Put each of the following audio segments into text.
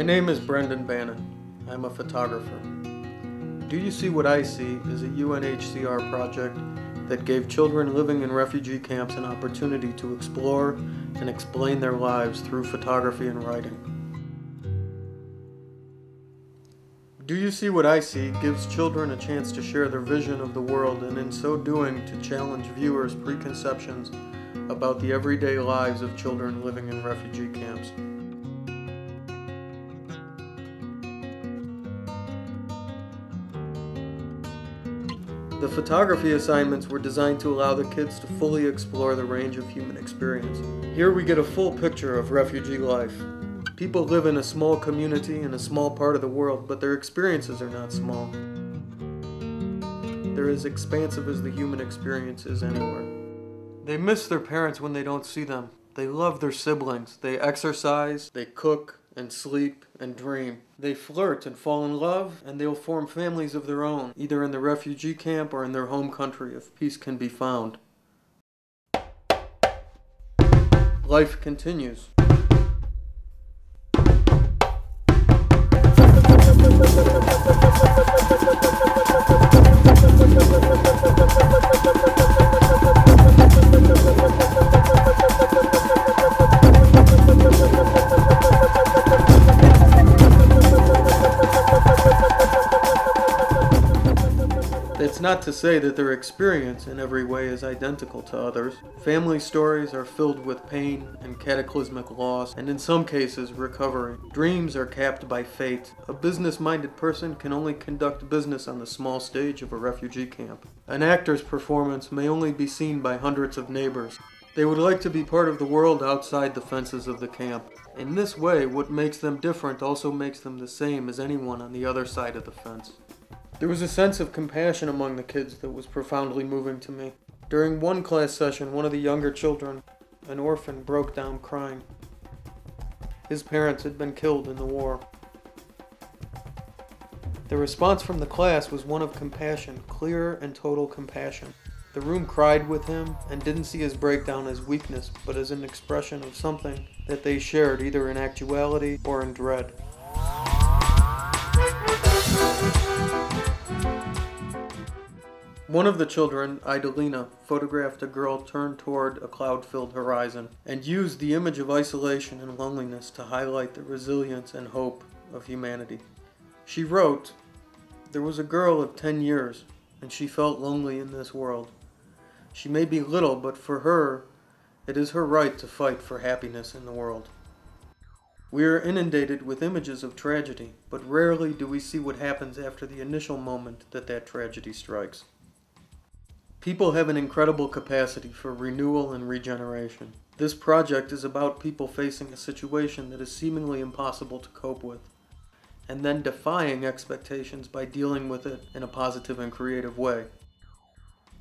My name is Brendan Bannon. I'm a photographer. Do You See What I See is a UNHCR project that gave children living in refugee camps an opportunity to explore and explain their lives through photography and writing. Do You See What I See gives children a chance to share their vision of the world and in so doing to challenge viewers' preconceptions about the everyday lives of children living in refugee camps. The photography assignments were designed to allow the kids to fully explore the range of human experience. Here we get a full picture of refugee life. People live in a small community in a small part of the world, but their experiences are not small. They're as expansive as the human experience is anywhere. They miss their parents when they don't see them. They love their siblings. They exercise, they cook, and sleep and dream. They flirt and fall in love, and they'll form families of their own, either in the refugee camp or in their home country if peace can be found. Life continues. Not to say that their experience in every way is identical to others. Family stories are filled with pain and cataclysmic loss, and in some cases, recovery. Dreams are capped by fate. A business minded person can only conduct business on the small stage of a refugee camp. An actor's performance may only be seen by hundreds of neighbors. They would like to be part of the world outside the fences of the camp. In this way, what makes them different also makes them the same as anyone on the other side of the fence. There was a sense of compassion among the kids that was profoundly moving to me. During one class session, one of the younger children, an orphan, broke down crying. His parents had been killed in the war. The response from the class was one of compassion, clear and total compassion. The room cried with him and didn't see his breakdown as weakness, but as an expression of something that they shared either in actuality or in dread. One of the children, Idalina, photographed a girl turned toward a cloud filled horizon and used the image of isolation and loneliness to highlight the resilience and hope of humanity. She wrote, There was a girl of 10 years, and she felt lonely in this world. She may be little, but for her, it is her right to fight for happiness in the world. We are inundated with images of tragedy, but rarely do we see what happens after the initial moment that that tragedy strikes. People have an incredible capacity for renewal and regeneration. This project is about people facing a situation that is seemingly impossible to cope with, and then defying expectations by dealing with it in a positive and creative way.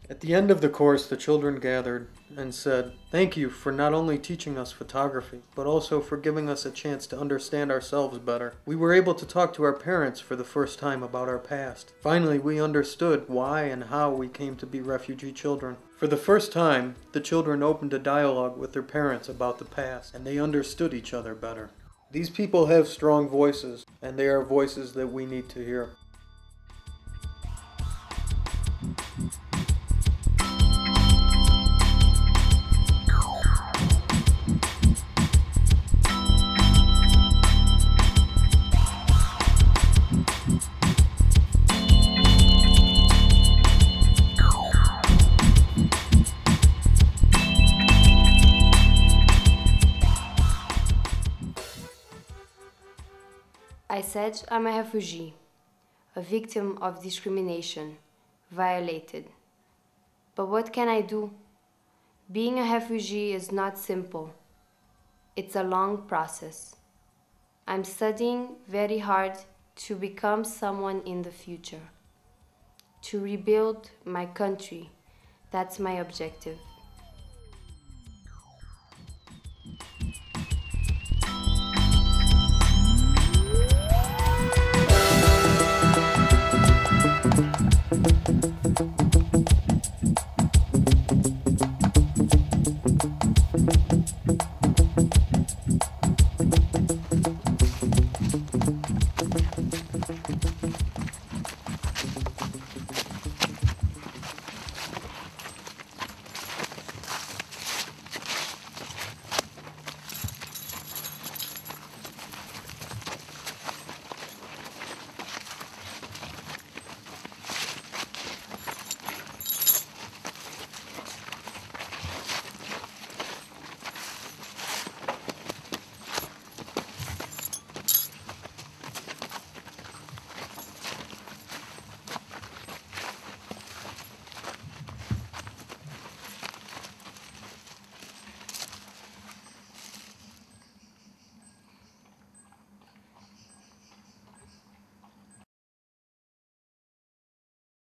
At the end of the course, the children gathered and said, Thank you for not only teaching us photography, but also for giving us a chance to understand ourselves better. We were able to talk to our parents for the first time about our past. Finally, we understood why and how we came to be refugee children. For the first time, the children opened a dialogue with their parents about the past, and they understood each other better. These people have strong voices, and they are voices that we need to hear. I said I'm a refugee, a victim of discrimination, violated. But what can I do? Being a refugee is not simple. It's a long process. I'm studying very hard to become someone in the future. to rebuild my country. That's my objective.